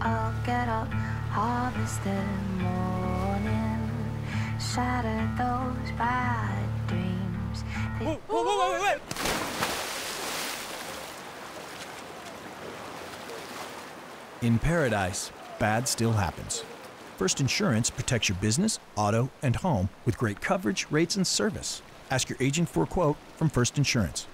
I'll get up, harvest the morning, shatter those bad dreams. Whoa, Whoa, whoa, whoa, whoa. In paradise, bad still happens. First Insurance protects your business, auto, and home with great coverage, rates, and service. Ask your agent for a quote from First Insurance.